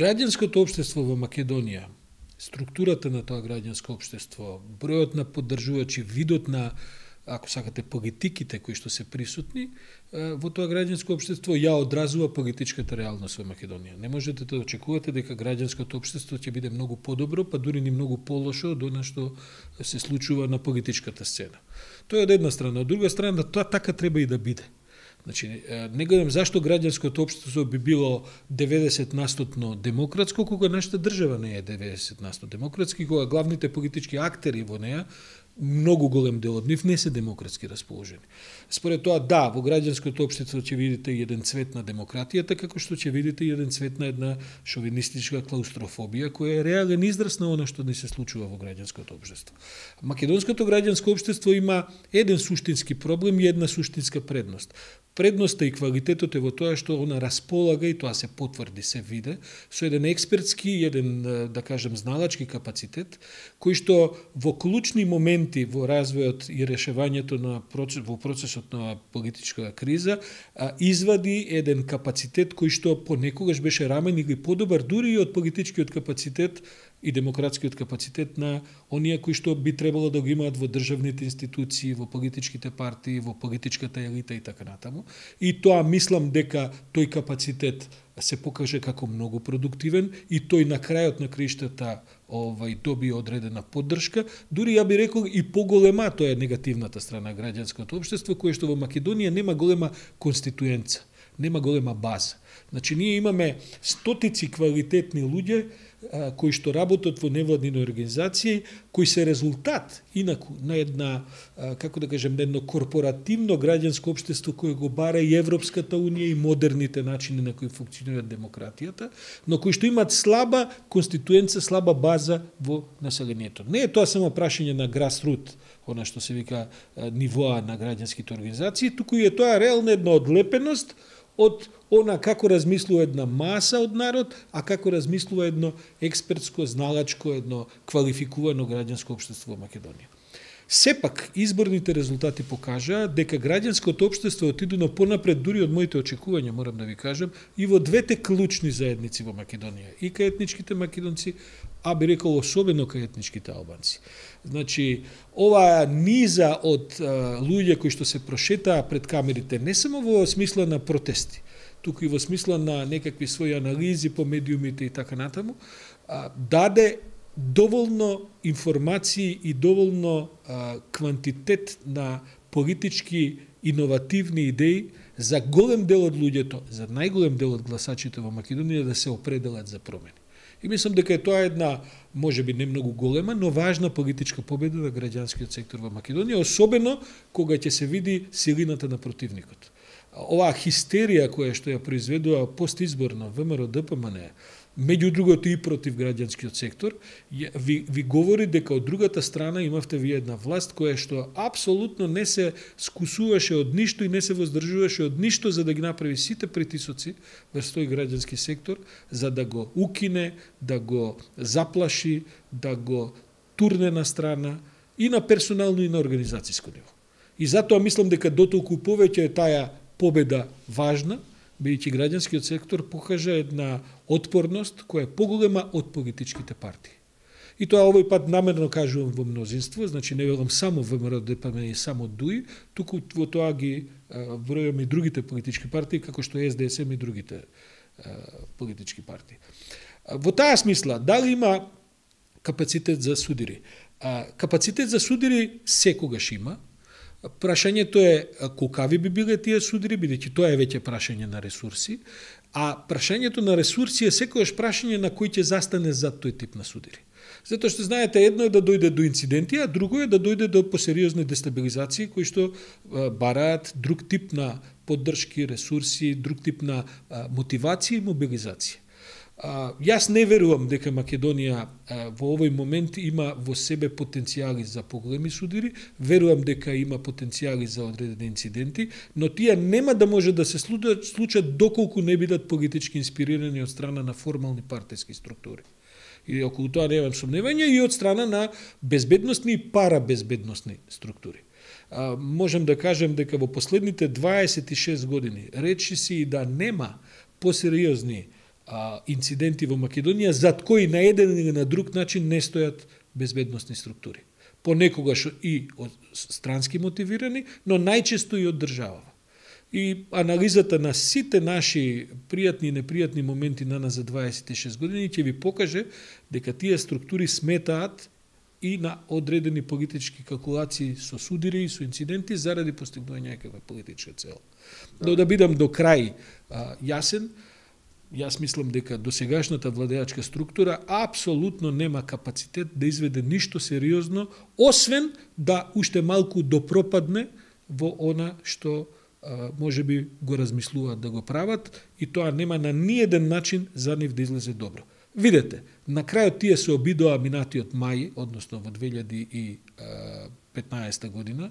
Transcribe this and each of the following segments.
Граѓанското општество во Македонија, структурата на тоа граѓанско општество, бројот на поддржувачи, видот на ако сакате, политиките кои што се присутни во тоа граѓанско општество ја одразува политичката реалност во Македонија. Не можете да очекувате дека граѓанското општество ќе биде многу подобро, па дури ни многу полошо од она што се случува на политичката сцена. Тоа е од една страна. Од друга страна, тоа така треба и да биде. Значи, не гледам зашто граѓанското општество би било 90 настотно демократско, кога нашата држава не е 90 настотно демократски, кога главните политички актери во неа многу голем дел од нив не се демократски расположени. Според тоа, да, во граѓанското општество ќе видите еден цвет на демократијата, како што ќе видите еден цвет на една шовинистичка клаустрофобија, која е реален израз на она што не се случува во граѓанското општество. Македонското граѓанско општество има еден суштински проблем и една суштинска предност. Предноста и квалитетот е во тоа што она располага и тоа се потврди, се виде, со еден експертски, еден, да кажем, зналачки капацитет, кој што во клучни моменти во развојот и решавањето на процес, во процесот на политичка криза, извади еден капацитет кој што понекогаш беше рамен или подобар дури и од политичкиот капацитет и демократскиот капацитет на оние кои што би требало да го имаат во државните институции, во политичките партии, во политичката елита и така натаму. И тоа мислам дека тој капацитет се покаже како многу продуктивен и тој на крајот на криштата овај доби одредена поддршка, дури ја би рекол и поголема, тоа е негативната страна граѓанското општество, кое што во Македонија нема голема конституенца, нема голема база. Значи ние имаме стотици квалитетни луѓе кои што работат во невладнини организации, кои се резултат инаку на една како да кажем на едно корпоративно граѓанско општество кое го бара и Европската унија и модерните начини на кои функционира демократијата, но кои што имаат слаба конституенца, слаба база во населението. Не е тоа само прашање на grassroot, она што се вика нивоа на граѓанските организации, туку е тоа реална една одлепеност од она како размислува една маса од народ, а како размислува едно експертско, зналачко, едно квалификувано граѓанско општество во Македонија. Сепак, изборните резултати покажаа дека граѓанското општество отиду на понапред дури од моите очекувања, морам да ви кажам, и во двете клучни заедници во Македонија, и кај етничките македонци, а би рекол особено кај етничките албанци. Значи, оваа низа од а, луѓе кои што се прошетаа пред камерите, не само во смисла на протести, туку и во смисла на некакви своји анализи по медиумите и така натаму, даде доволно информации и доволно а, квантитет на политички иновативни идеи за голем дел од луѓето, за најголем дел од гласачите во Македонија да се определат за промени. И мислам дека е тоа една, може би не многу голема, но важна политичка победа на граѓанскиот сектор во Македонија, особено кога ќе се види силината на противникот оваа хистерија која што ја произведува постизборно ВМРО ДПМН, меѓу другото и против граѓанскиот сектор, ви, ви говори дека од другата страна имавте вие една власт која што апсолутно не се скусуваше од ништо и не се воздржуваше од ништо за да ги направи сите притисоци врз тој граѓански сектор, за да го укине, да го заплаши, да го турне на страна и на персонално и на организацијско ниво. И затоа мислам дека дотолку повеќе е таа победа важна, бидејќи граѓанскиот сектор покажа една отпорност која е поголема од политичките партии. И тоа овој пат намерно кажувам во мнозинство, значи не велам само ВМРО да ДПМ и само ДУИ, туку во тоа ги бројам и другите политички партии, како што е СДСМ и другите политички партии. Во таа смисла, дали има капацитет за судири? Капацитет за судири секогаш има, Прашањето е колкави би биле тие судри, бидејќи тоа е веќе прашање на ресурси, а прашањето на ресурси е секојаш прашање на кој ќе застане за тој тип на судири. Затоа што знаете, едно е да дојде до инциденти, а друго е да дојде до посериозни дестабилизации кои што бараат друг тип на поддршки, ресурси, друг тип на мотивација и мобилизација. А, јас не верувам дека Македонија а, во овој момент има во себе потенцијали за поголеми судири, верувам дека има потенцијали за одредени инциденти, но тие нема да може да се случат, случат доколку не бидат политички инспирирани од страна на формални партиски структури. И околу тоа немам сомневање и од страна на безбедносни и парабезбедносни структури. А, можем да кажем дека во последните 26 години речи си и да нема посериозни а, инциденти во Македонија, зад кои на еден или на друг начин не стојат безбедносни структури. Понекогаш и од странски мотивирани, но најчесто и од држава. И анализата на сите наши пријатни и непријатни моменти на нас за 26 години ќе ви покаже дека тие структури сметаат и на одредени политички калкулации со судири и со инциденти заради постигнување некаква политичка цел. Да. Но да бидам до крај а, јасен, јас мислам дека досегашната владеачка структура апсолутно нема капацитет да изведе ништо сериозно, освен да уште малку допропадне во она што може би го размислуваат да го прават и тоа нема на ниеден начин за нив да излезе добро. Видете, на крајот тие се обидоа минатиот мај, односно во 2015 година,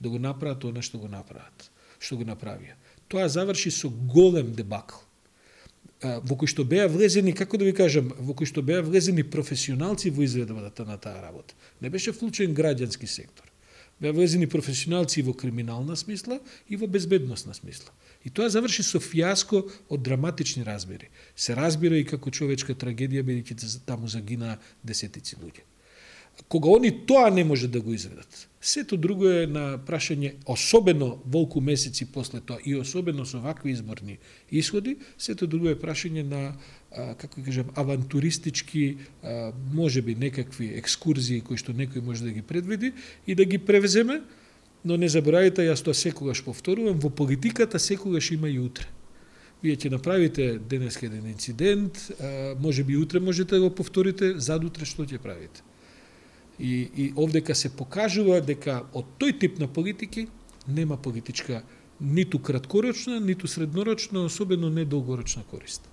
да го направат она што го направат, што го направија. Тоа заврши со голем дебакл во кои што беа влезени, како да ви кажам, во кои што беа влезени професионалци во изведбата на таа работа. Не беше вклучен граѓански сектор беа влезени професионалци во криминална смисла и во безбедносна смисла. И тоа заврши со фиаско од драматични размери. Се разбира и како човечка трагедија, бидејќи таму загинаа десетици луѓе кога они тоа не може да го изведат. Сето друго е на прашање, особено волку месеци после тоа и особено со вакви изборни исходи, сето друго е прашање на а, како кажам авантуристички а, можеби некакви екскурзии кои што некој може да ги предвиди и да ги превземе, но не заборавите, јас тоа секогаш повторувам, во политиката секогаш има и утре. Вие ќе направите денес еден инцидент, а, може би утре можете да го повторите, задутре што ќе правите. И, и овдека се покажува дека од тој тип на политики нема политичка ниту краткорочна, ниту среднорочна, особено не долгорочна корист.